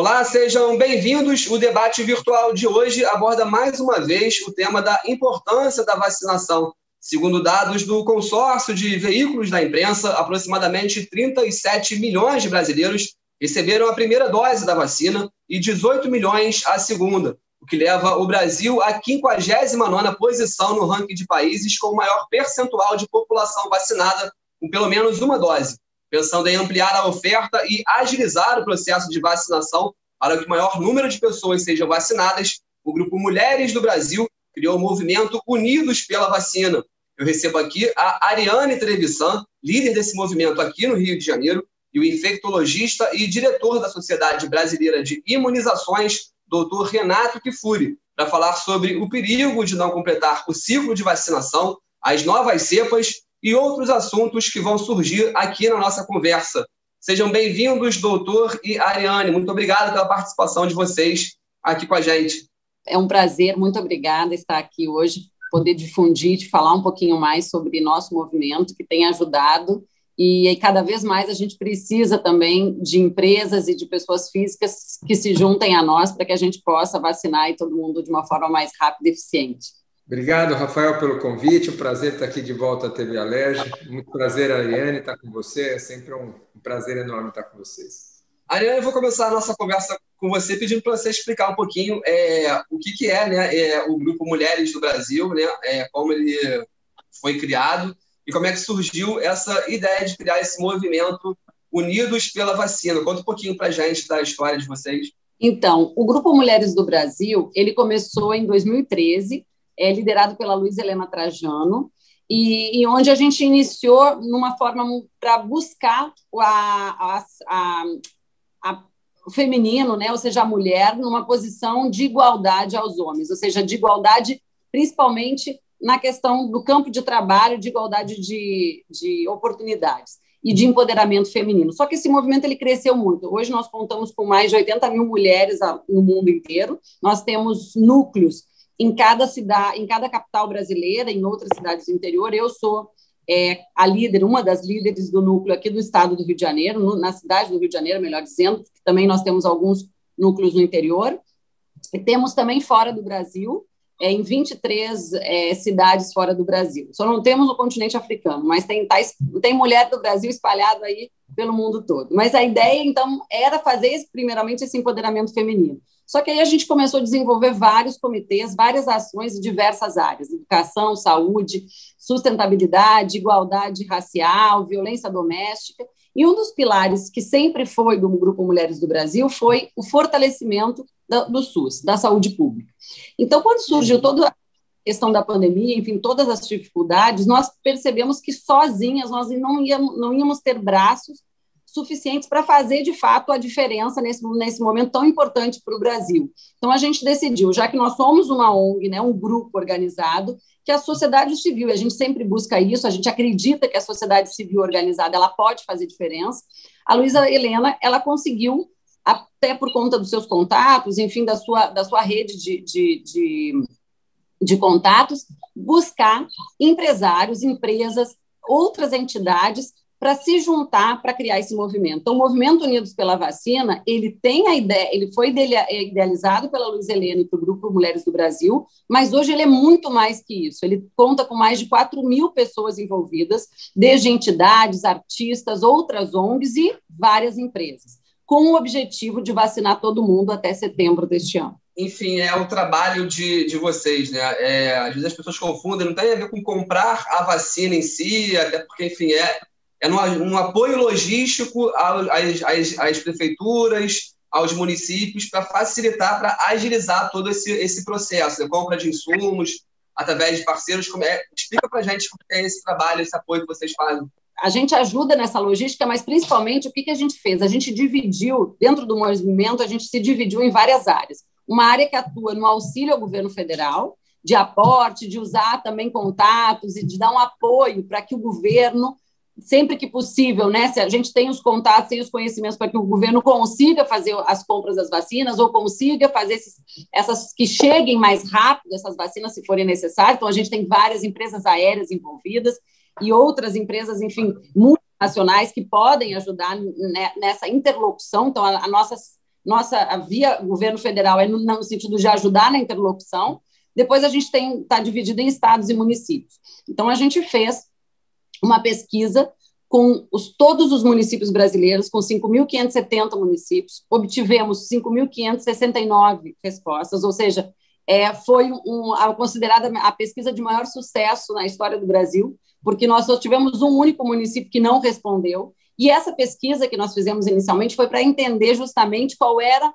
Olá, sejam bem-vindos. O debate virtual de hoje aborda mais uma vez o tema da importância da vacinação. Segundo dados do consórcio de veículos da imprensa, aproximadamente 37 milhões de brasileiros receberam a primeira dose da vacina e 18 milhões a segunda, o que leva o Brasil à 59ª posição no ranking de países com maior percentual de população vacinada com pelo menos uma dose pensando em ampliar a oferta e agilizar o processo de vacinação para que o maior número de pessoas sejam vacinadas, o Grupo Mulheres do Brasil criou o movimento Unidos pela Vacina. Eu recebo aqui a Ariane Trevisan, líder desse movimento aqui no Rio de Janeiro, e o infectologista e diretor da Sociedade Brasileira de Imunizações, doutor Renato Kifuri, para falar sobre o perigo de não completar o ciclo de vacinação, as novas cepas e outros assuntos que vão surgir aqui na nossa conversa. Sejam bem-vindos, doutor e Ariane. Muito obrigado pela participação de vocês aqui com a gente. É um prazer, muito obrigada estar aqui hoje, poder difundir, te falar um pouquinho mais sobre nosso movimento, que tem ajudado e cada vez mais a gente precisa também de empresas e de pessoas físicas que se juntem a nós para que a gente possa vacinar e todo mundo de uma forma mais rápida e eficiente. Obrigado, Rafael, pelo convite. Um prazer estar aqui de volta à TV Alerj. Muito prazer, Ariane, estar com você. É sempre um prazer enorme estar com vocês. Ariane, eu vou começar a nossa conversa com você pedindo para você explicar um pouquinho é, o que, que é, né, é, o Grupo Mulheres do Brasil, né, é, como ele foi criado e como é que surgiu essa ideia de criar esse movimento Unidos pela Vacina. Conta um pouquinho para a gente da história de vocês. Então, o Grupo Mulheres do Brasil, ele começou em 2013 é, liderado pela Luiz Helena Trajano, e, e, onde a gente iniciou numa forma para buscar a, a, a, o feminino, né, ou seja, a mulher, numa posição de igualdade aos homens, ou seja, de igualdade principalmente na questão do campo de trabalho, de igualdade de, de oportunidades e de empoderamento feminino. Só que esse movimento ele cresceu muito. Hoje nós contamos com mais de 80 mil mulheres no mundo inteiro. Nós temos núcleos em cada cidade, em cada capital brasileira, em outras cidades do interior. Eu sou é, a líder, uma das líderes do núcleo aqui do estado do Rio de Janeiro, no, na cidade do Rio de Janeiro, melhor dizendo, também nós temos alguns núcleos no interior. E temos também fora do Brasil, é, em 23 é, cidades fora do Brasil. Só não temos no continente africano, mas tem, tá, tem mulher do Brasil espalhado aí pelo mundo todo. Mas a ideia, então, era fazer, primeiramente, esse empoderamento feminino. Só que aí a gente começou a desenvolver vários comitês, várias ações em diversas áreas: educação, saúde, sustentabilidade, igualdade racial, violência doméstica. E um dos pilares que sempre foi do Grupo Mulheres do Brasil foi o fortalecimento do SUS, da saúde pública. Então, quando surgiu toda a questão da pandemia, enfim, todas as dificuldades, nós percebemos que sozinhas nós não íamos, não íamos ter braços suficientes para fazer de fato a diferença nesse, nesse momento tão importante para o Brasil. Então a gente decidiu, já que nós somos uma ONG, né, um grupo organizado, que a sociedade civil, e a gente sempre busca isso, a gente acredita que a sociedade civil organizada ela pode fazer diferença. A Luísa Helena, ela conseguiu até por conta dos seus contatos, enfim, da sua, da sua rede de, de, de, de contatos, buscar empresários, empresas, outras entidades para se juntar para criar esse movimento. Então, o Movimento Unidos pela Vacina, ele tem a ideia, ele foi idealizado pela Luiz Helena e pelo Grupo Mulheres do Brasil, mas hoje ele é muito mais que isso. Ele conta com mais de 4 mil pessoas envolvidas, desde entidades, artistas, outras ONGs e várias empresas, com o objetivo de vacinar todo mundo até setembro deste ano enfim, é o trabalho de, de vocês, né? É, às vezes as pessoas confundem, não tem a ver com comprar a vacina em si, até porque, enfim, é, é um apoio logístico às, às, às prefeituras, aos municípios, para facilitar, para agilizar todo esse, esse processo, né? compra de insumos, através de parceiros. Como é, explica para a gente como é esse trabalho, esse apoio que vocês fazem. A gente ajuda nessa logística, mas principalmente o que, que a gente fez? A gente dividiu, dentro do movimento, a gente se dividiu em várias áreas. Uma área que atua no auxílio ao governo federal, de aporte, de usar também contatos e de dar um apoio para que o governo sempre que possível, né, se a gente tem os contatos, tem os conhecimentos para que o governo consiga fazer as compras das vacinas ou consiga fazer esses, essas que cheguem mais rápido, essas vacinas, se forem necessárias. Então, a gente tem várias empresas aéreas envolvidas e outras empresas, enfim, multinacionais que podem ajudar nessa interlocução. Então, a, a nossa nossa via governo federal é no, no sentido de ajudar na interlocução, depois a gente está dividido em estados e municípios. Então, a gente fez uma pesquisa com os, todos os municípios brasileiros, com 5.570 municípios, obtivemos 5.569 respostas, ou seja, é, foi um, a, considerada a pesquisa de maior sucesso na história do Brasil, porque nós só tivemos um único município que não respondeu, e essa pesquisa que nós fizemos inicialmente foi para entender justamente qual era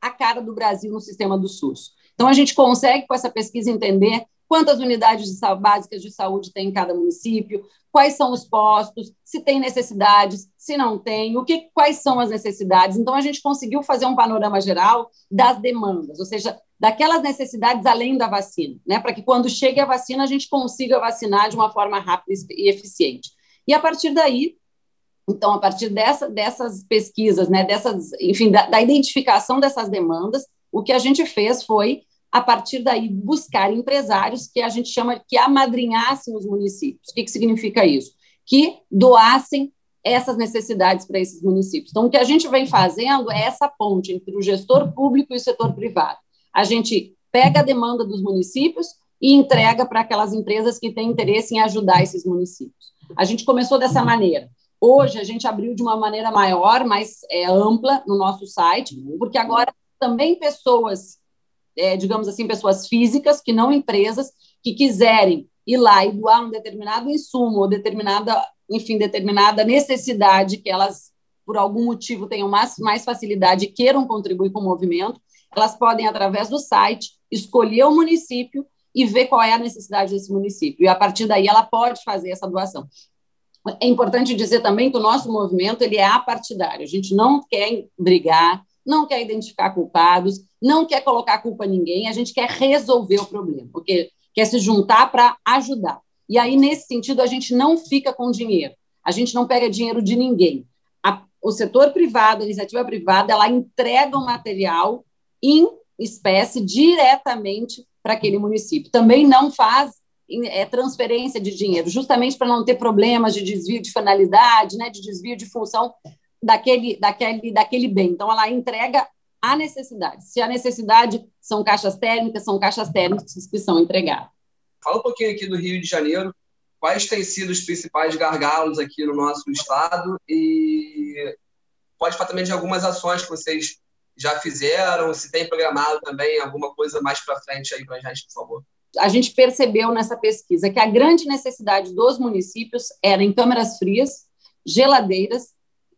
a cara do Brasil no sistema do SUS. Então, a gente consegue, com essa pesquisa, entender quantas unidades de básicas de saúde tem em cada município, quais são os postos, se tem necessidades, se não tem, o que, quais são as necessidades. Então, a gente conseguiu fazer um panorama geral das demandas, ou seja, daquelas necessidades além da vacina, né, para que quando chegue a vacina, a gente consiga vacinar de uma forma rápida e eficiente. E a partir daí, então, a partir dessa, dessas pesquisas, né, dessas, enfim, da, da identificação dessas demandas, o que a gente fez foi a partir daí buscar empresários que a gente chama que amadrinhassem os municípios. O que, que significa isso? Que doassem essas necessidades para esses municípios. Então, o que a gente vem fazendo é essa ponte entre o gestor público e o setor privado. A gente pega a demanda dos municípios e entrega para aquelas empresas que têm interesse em ajudar esses municípios. A gente começou dessa maneira. Hoje a gente abriu de uma maneira maior, mais é, ampla no nosso site, porque agora também pessoas, é, digamos assim, pessoas físicas, que não empresas, que quiserem ir lá e doar um determinado insumo ou determinada, enfim, determinada necessidade que elas, por algum motivo, tenham mais, mais facilidade e queiram contribuir com o movimento, elas podem, através do site, escolher o município e ver qual é a necessidade desse município. E, a partir daí, ela pode fazer essa doação. É importante dizer também que o nosso movimento ele é apartidário. A gente não quer brigar, não quer identificar culpados, não quer colocar culpa em ninguém, a gente quer resolver o problema, porque quer se juntar para ajudar. E aí, nesse sentido, a gente não fica com dinheiro, a gente não pega dinheiro de ninguém. A, o setor privado, a iniciativa privada, ela entrega o material em espécie diretamente para aquele município. Também não faz é, transferência de dinheiro, justamente para não ter problemas de desvio de finalidade, né, de desvio de função daquele, daquele, daquele bem. Então, ela entrega a necessidade. Se a necessidade são caixas térmicas, são caixas térmicas que são entregadas. Fala um pouquinho aqui do Rio de Janeiro. Quais têm sido os principais gargalos aqui no nosso estado? E pode falar também de algumas ações que vocês já fizeram, se tem programado também alguma coisa mais para frente aí para a gente, por favor a gente percebeu nessa pesquisa que a grande necessidade dos municípios era em câmeras frias, geladeiras,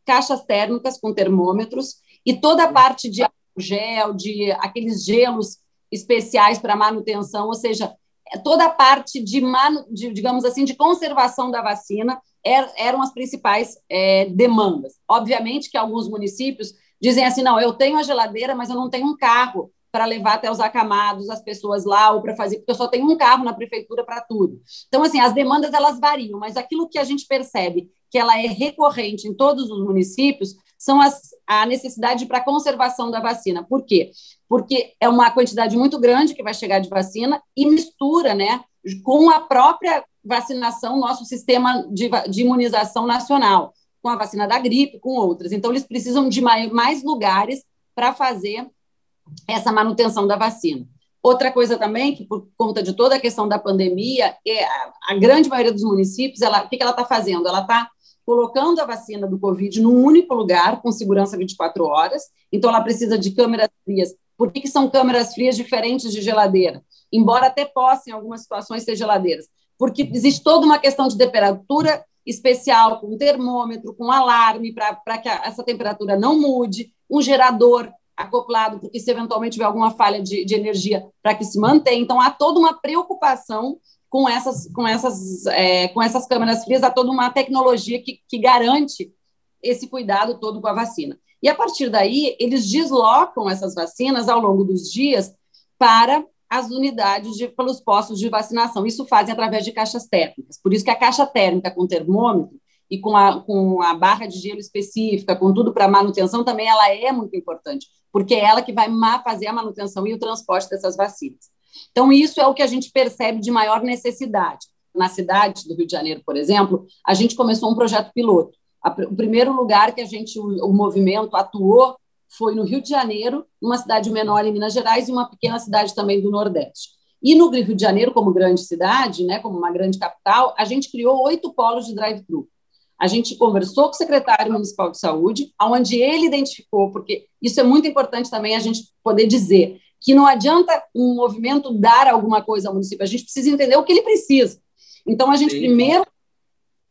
caixas térmicas com termômetros e toda a parte de gel, de aqueles gelos especiais para manutenção, ou seja, toda a parte de, manu, de, digamos assim, de conservação da vacina er, eram as principais é, demandas. Obviamente que alguns municípios dizem assim, não, eu tenho a geladeira, mas eu não tenho um carro para levar até os acamados as pessoas lá ou para fazer, porque eu só tenho um carro na prefeitura para tudo. Então, assim, as demandas elas variam, mas aquilo que a gente percebe que ela é recorrente em todos os municípios são as, a necessidade para conservação da vacina. Por quê? Porque é uma quantidade muito grande que vai chegar de vacina e mistura, né, com a própria vacinação, nosso sistema de, de imunização nacional, com a vacina da gripe, com outras. Então, eles precisam de mais, mais lugares para fazer essa manutenção da vacina. Outra coisa também, que por conta de toda a questão da pandemia, é a, grande maioria dos municípios, ela, o que, que ela está fazendo? Ela está colocando a vacina do Covid num único lugar, com segurança 24 horas, então ela precisa de câmeras frias. Por que, que são câmeras frias diferentes de geladeira? Embora até possam, em algumas situações, ser geladeiras. Porque existe toda uma questão de temperatura especial, com termômetro, com alarme, para que a, essa temperatura não mude, um gerador acoplado, porque se eventualmente tiver alguma falha de, de energia, para que se mantenha. Então, há toda uma preocupação com essas, com essas, é, com essas câmeras frias, há toda uma tecnologia que, que garante esse cuidado todo com a vacina. E a partir daí, eles deslocam essas vacinas ao longo dos dias para as unidades de, pelos postos de vacinação. Isso fazem através de caixas térmicas. Por isso que a caixa térmica com termômetro e com a, com a barra de gelo específica, com tudo para manutenção, também ela é muito importante, porque é ela que vai fazer a manutenção e o transporte dessas vacinas. Então, isso é o que a gente percebe de maior necessidade. Na cidade do Rio de Janeiro, por exemplo, a gente começou um projeto piloto. O primeiro lugar que a gente, o movimento atuou foi no Rio de Janeiro, numa cidade menor em Minas Gerais e uma pequena cidade também do Nordeste. E no Rio de Janeiro, como grande cidade, né, como uma grande capital, a gente criou oito polos de drive-thru. A gente conversou com o secretário municipal de saúde, onde ele identificou, porque isso é muito importante também a gente poder dizer, que não adianta um movimento dar alguma coisa ao município, a gente precisa entender o que ele precisa. Então, a gente Sim. primeiro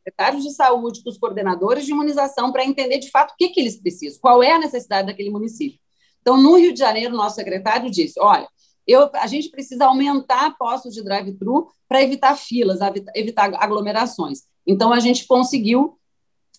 secretários de saúde, com os coordenadores de imunização, para entender de fato o que, que eles precisam, qual é a necessidade daquele município. Então, no Rio de Janeiro, nosso secretário disse: olha, eu, a gente precisa aumentar postos de drive-thru para evitar filas, evitar aglomerações. Então, a gente conseguiu,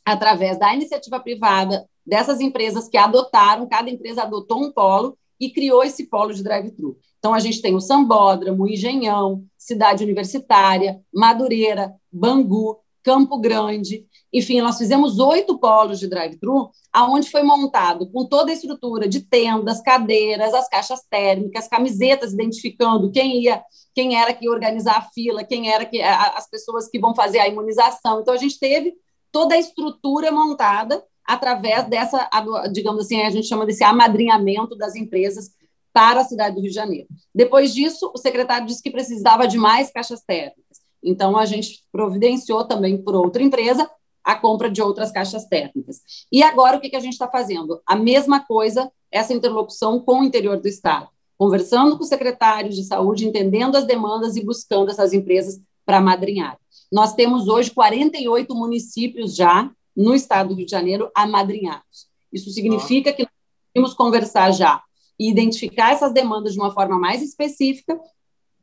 através da iniciativa privada, dessas empresas que adotaram, cada empresa adotou um polo e criou esse polo de drive-thru. Então, a gente tem o Sambódromo, Engenhão, Cidade Universitária, Madureira, Bangu, Campo Grande. Enfim, nós fizemos oito polos de drive-thru, aonde foi montado com toda a estrutura de tendas, cadeiras, as caixas térmicas, camisetas identificando quem ia, quem era que ia organizar a fila, quem era que as pessoas que vão fazer a imunização. Então a gente teve toda a estrutura montada através dessa, digamos assim, a gente chama desse amadrinhamento das empresas para a cidade do Rio de Janeiro. Depois disso, o secretário disse que precisava de mais caixas térmicas. Então, a gente providenciou também por outra empresa a compra de outras caixas térmicas. E agora, o que, a gente está fazendo? A mesma coisa, essa interlocução com o interior do Estado, conversando com os secretários de saúde, entendendo as demandas e buscando essas empresas para madrinhar. Nós temos hoje 48 municípios já no estado do Rio de Janeiro amadrinhados. Isso significa que nós temos conversar já e identificar essas demandas de uma forma mais específica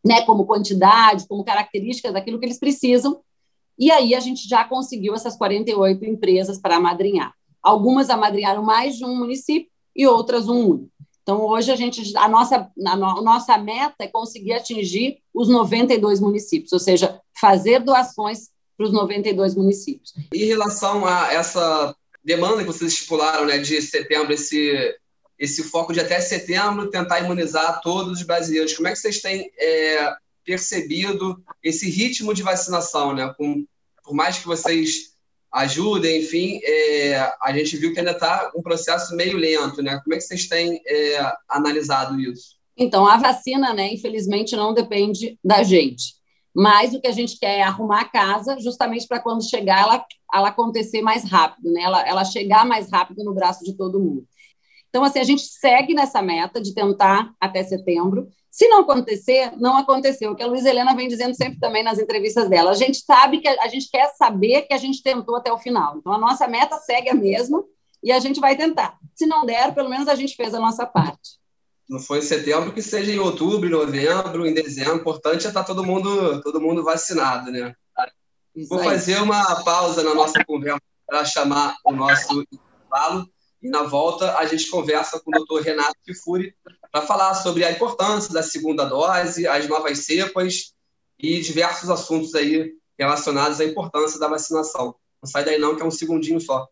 né, como quantidade, como características daquilo que eles precisam. E aí a gente já conseguiu essas 48 empresas para amadrinhar. Algumas amadrinharam mais de um município e outras um único. Então, hoje a gente, a nossa, a nossa meta é conseguir atingir os 92 municípios, ou seja, fazer doações para os 92 municípios. Em relação a essa demanda que vocês estipularam, né, de setembro, esse esse foco de até setembro tentar imunizar todos os brasileiros. Como é que vocês têm é, percebido esse ritmo de vacinação, né? Com, por mais que vocês ajudem, enfim, é, a gente viu que ainda está um processo meio lento, né? Como é que vocês têm é, analisado isso? Então, a vacina, né, infelizmente, não depende da gente. Mas o que a gente quer é arrumar a casa justamente para quando chegar ela, ela acontecer mais rápido, né? Ela, ela chegar mais rápido no braço de todo mundo. Então, assim, a gente segue nessa meta de tentar até setembro. Se não acontecer, não aconteceu. O que a Luiz Helena vem dizendo sempre também nas entrevistas dela. A gente sabe que a, a gente quer saber que a gente tentou até o final. Então, a nossa meta segue a mesma e a gente vai tentar. Se não der, pelo menos a gente fez a nossa parte. Não foi em setembro, que seja em outubro, novembro, em dezembro. O importante é estar todo mundo, todo mundo vacinado, né? Vou fazer uma pausa na nossa conversa para chamar o nosso intervalo. E na volta a gente conversa com o doutor Renato Kifuri para falar sobre a importância da segunda dose, as novas cepas e diversos assuntos aí relacionados à importância da vacinação. Não sai daí não, que é um segundinho só.